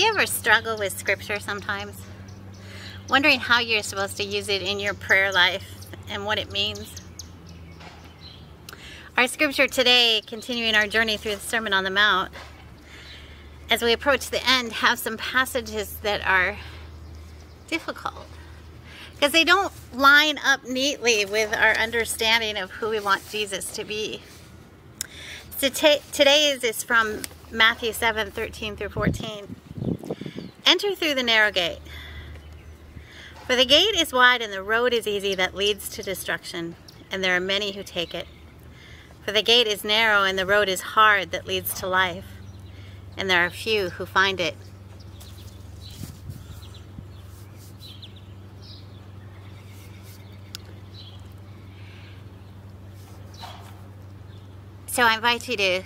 Do you ever struggle with scripture sometimes? Wondering how you're supposed to use it in your prayer life and what it means? Our scripture today, continuing our journey through the Sermon on the Mount, as we approach the end, have some passages that are difficult because they don't line up neatly with our understanding of who we want Jesus to be. So today's is from Matthew 7 13 through 14. Enter through the narrow gate. For the gate is wide and the road is easy that leads to destruction, and there are many who take it. For the gate is narrow and the road is hard that leads to life, and there are few who find it. So I invite you to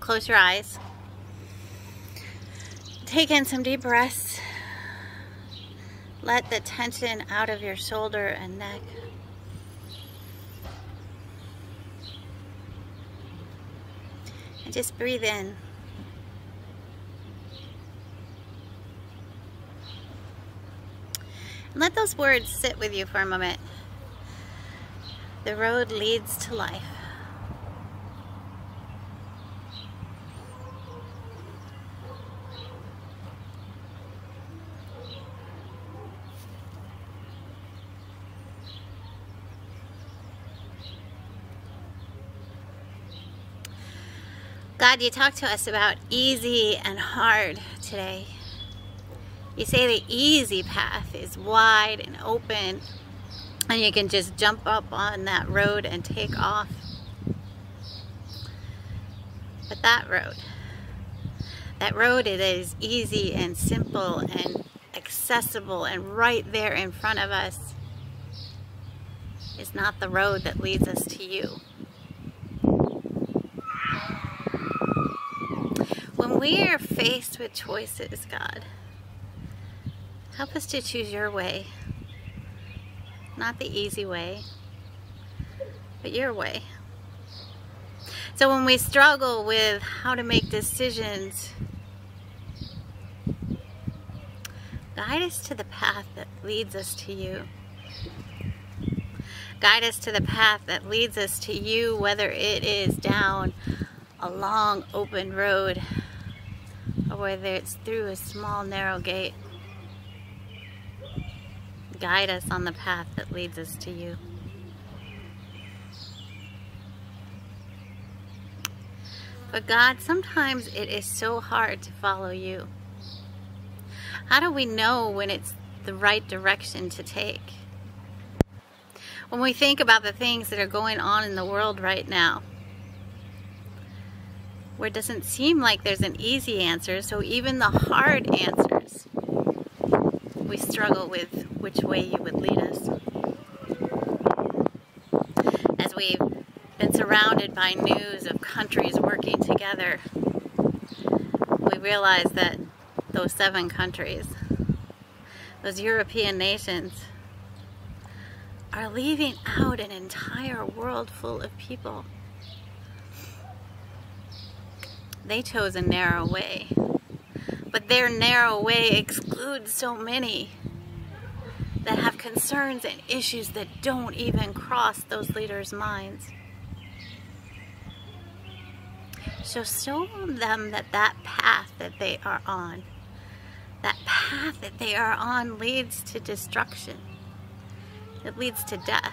close your eyes, take in some deep breaths, let the tension out of your shoulder and neck. And just breathe in. And let those words sit with you for a moment. The road leads to life. God, you talk to us about easy and hard today. You say the easy path is wide and open, and you can just jump up on that road and take off. But that road, that road it is easy and simple and accessible and right there in front of us is not the road that leads us to you. when we are faced with choices, God, help us to choose your way. Not the easy way, but your way. So when we struggle with how to make decisions, guide us to the path that leads us to you. Guide us to the path that leads us to you, whether it is down a long open road whether it's through a small narrow gate. Guide us on the path that leads us to you. But God, sometimes it is so hard to follow you. How do we know when it's the right direction to take? When we think about the things that are going on in the world right now, where it doesn't seem like there's an easy answer. So even the hard answers, we struggle with which way you would lead us. As we've been surrounded by news of countries working together, we realize that those seven countries, those European nations, are leaving out an entire world full of people they chose a narrow way. But their narrow way excludes so many that have concerns and issues that don't even cross those leaders' minds. So show them that that path that they are on, that path that they are on leads to destruction. It leads to death.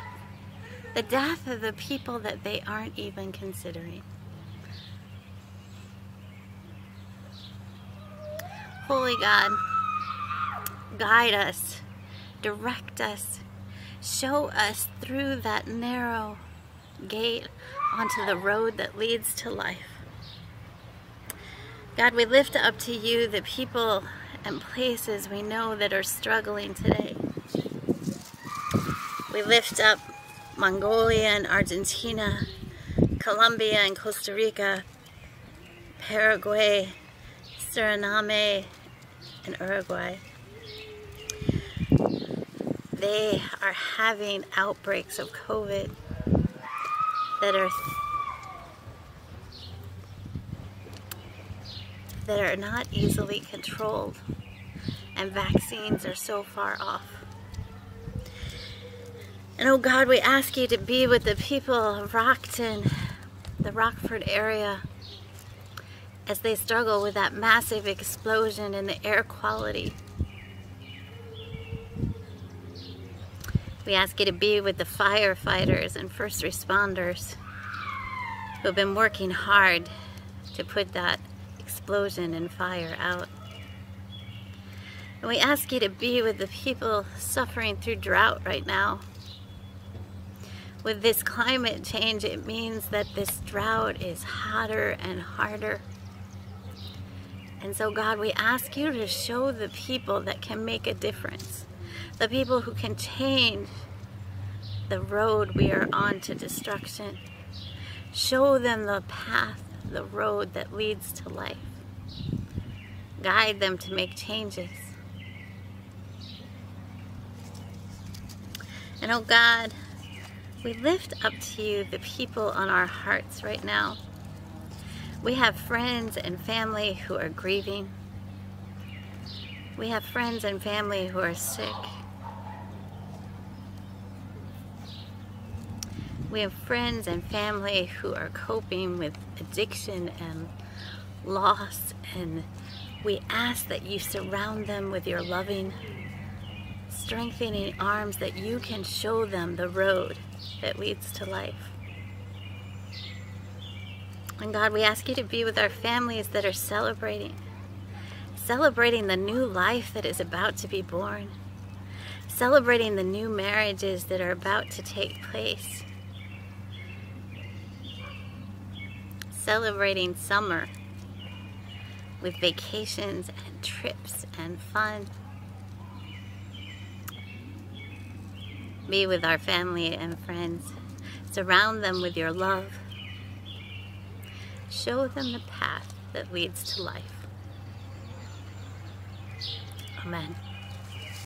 The death of the people that they aren't even considering. Holy God, guide us, direct us, show us through that narrow gate onto the road that leads to life. God, we lift up to you the people and places we know that are struggling today. We lift up Mongolia and Argentina, Colombia and Costa Rica, Paraguay, Suriname, in Uruguay. They are having outbreaks of COVID that are that are not easily controlled. and vaccines are so far off. And oh God, we ask you to be with the people of Rockton, the Rockford area, as they struggle with that massive explosion in the air quality. We ask you to be with the firefighters and first responders who have been working hard to put that explosion and fire out. And we ask you to be with the people suffering through drought right now. With this climate change, it means that this drought is hotter and harder. And so, God, we ask you to show the people that can make a difference, the people who can change the road we are on to destruction. Show them the path, the road that leads to life. Guide them to make changes. And oh God, we lift up to you the people on our hearts right now. We have friends and family who are grieving. We have friends and family who are sick. We have friends and family who are coping with addiction and loss, and we ask that you surround them with your loving, strengthening arms that you can show them the road that leads to life. And God, we ask you to be with our families that are celebrating, celebrating the new life that is about to be born, celebrating the new marriages that are about to take place. celebrating summer with vacations and trips and fun. Be with our family and friends. Surround them with your love. Show them the path that leads to life. Amen.